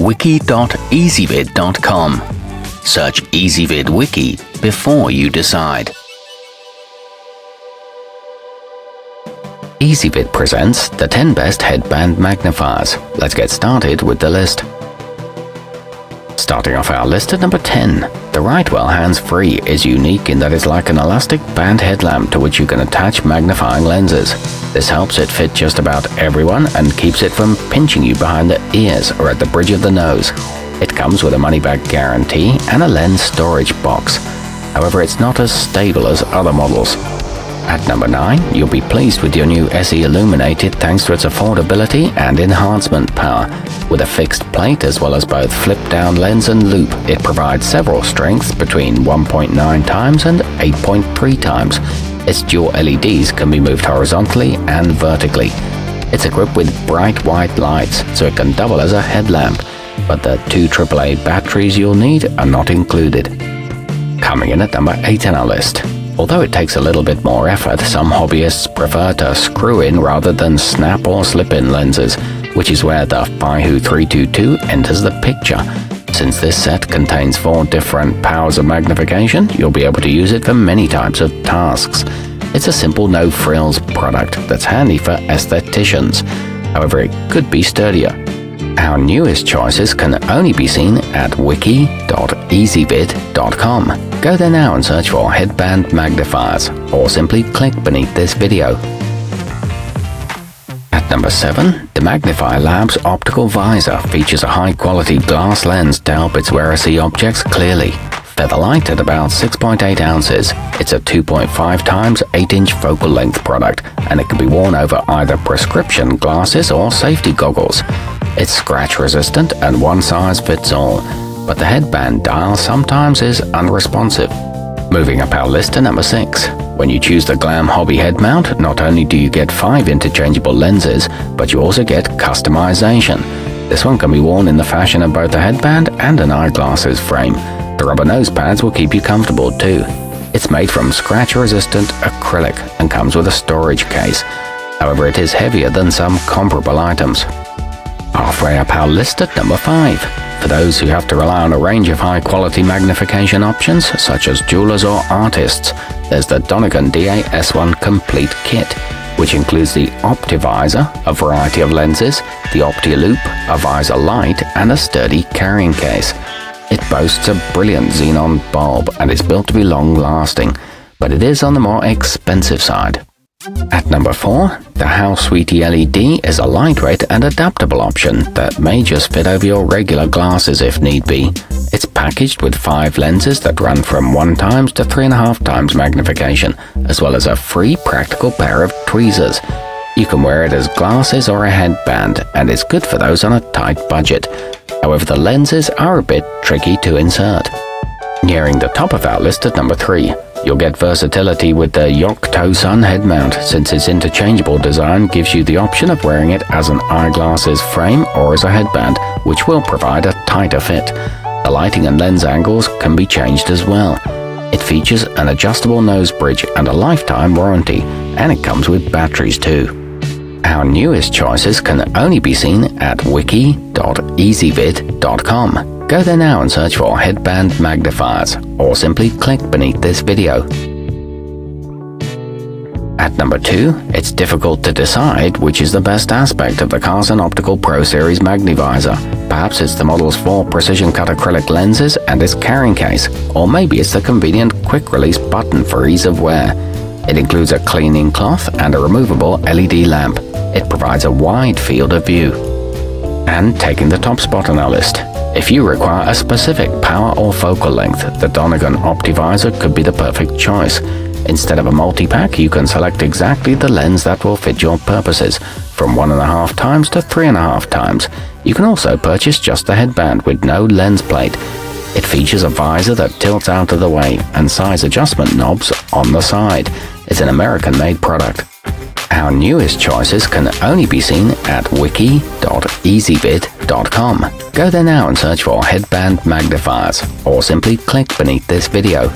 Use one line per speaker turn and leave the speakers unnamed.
wiki.ezvid.com. Search Ezvid Wiki before you decide. Ezvid presents the 10 best headband magnifiers. Let's get started with the list. Starting off our list at number 10, the Rightwell Hands Free is unique in that it's like an elastic band headlamp to which you can attach magnifying lenses. This helps it fit just about everyone and keeps it from pinching you behind the ears or at the bridge of the nose. It comes with a money-back guarantee and a lens storage box. However, it's not as stable as other models. At number 9, you'll be pleased with your new SE Illuminated thanks to its affordability and enhancement power. With a fixed plate as well as both flip-down lens and loupe, it provides several strengths between 1.9 times and 8.3 times. Its dual LEDs can be moved horizontally and vertically. It's equipped with bright white lights, so it can double as a headlamp, but the two AAA batteries you'll need are not included. Coming in at number 8 on our list, Although it takes a little bit more effort, some hobbyists prefer to screw in rather than snap or slip in lenses, which is where the Phyhoo 322 enters the picture. Since this set contains four different powers of magnification, you'll be able to use it for many types of tasks. It's a simple no-frills product that's handy for aestheticians. However, it could be sturdier. Our newest choices can only be seen at wiki.ezvid.com. Go there now and search for headband magnifiers, or simply click beneath this video. Number 7, the Magnify Labs optical visor features a high-quality glass lens to help its wearer see objects clearly. Featherlight at about 6.8 ounces. It's a 2.5 times 8 inch focal length product, and it can be worn over either prescription glasses or safety goggles. It's scratch resistant and one size fits all, but the headband dial sometimes is unresponsive. Moving up our list to number 6. When you choose the Glam Hobby head mount, not only do you get 5 interchangeable lenses, but you also get customization. This one can be worn in the fashion of both a headband and an eyeglasses frame. The rubber nose pads will keep you comfortable too. It's made from scratch-resistant acrylic and comes with a storage case. However, it is heavier than some comparable items. Up our list at number 5. For those who have to rely on a range of high-quality magnification options, such as jewelers or artists, there's the Donegan DA-S1 Complete Kit, which includes the OptiVisor, a variety of lenses, the OptiLoupe, a visor light, and a sturdy carrying case. It boasts a brilliant xenon bulb and is built to be long-lasting, but it is on the more expensive side. At number 4, the Housweety LED is a lightweight and adaptable option that may just fit over your regular glasses if need be. It's packaged with 5 lenses that run from 1 times to 3.5 times magnification, as well as a free practical pair of tweezers. You can wear it as glasses or a headband, and it's good for those on a tight budget. However, the lenses are a bit tricky to insert. Nearing the top of our list at number 3, You'll get versatility with the Yoctosun head mount since its interchangeable design gives you the option of wearing it as an eyeglasses frame or as a headband, which will provide a tighter fit. The lighting and lens angles can be changed as well. It features an adjustable nose bridge and a lifetime warranty, and it comes with batteries too. Our newest choices can only be seen at wiki.ezvid.com. Go there now and search for headband magnifiers, or simply click beneath this video. At number 2, it's difficult to decide which is the best aspect of the Carson Optical Pro Series Magnivisor. Perhaps it's the model's four precision-cut acrylic lenses and its carrying case, or maybe it's the convenient quick-release button for ease of wear. It includes a cleaning cloth and a removable LED lamp. It provides a wide field of view. And taking the top spot on our list, if you require a specific power or focal length, the Donegan OptiVisor could be the perfect choice. Instead of a multi-pack, you can select exactly the lens that will fit your purposes, from 1.5 times to 3.5 times. You can also purchase just the headband with no lens plate. It features a visor that tilts out of the way and size adjustment knobs on the side. It's an American-made product. Our newest choices can only be seen at wiki.ezvid.com. Go there now and search for headband magnifiers, or simply click beneath this video.